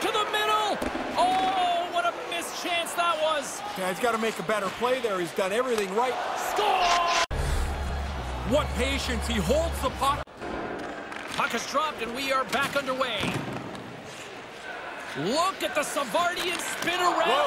to the middle. Oh, what a missed chance that was. Yeah, he's got to make a better play there. He's done everything right. Score! What patience. He holds the puck. Puck is dropped, and we are back underway. Look at the Savardian spin around. Whoa.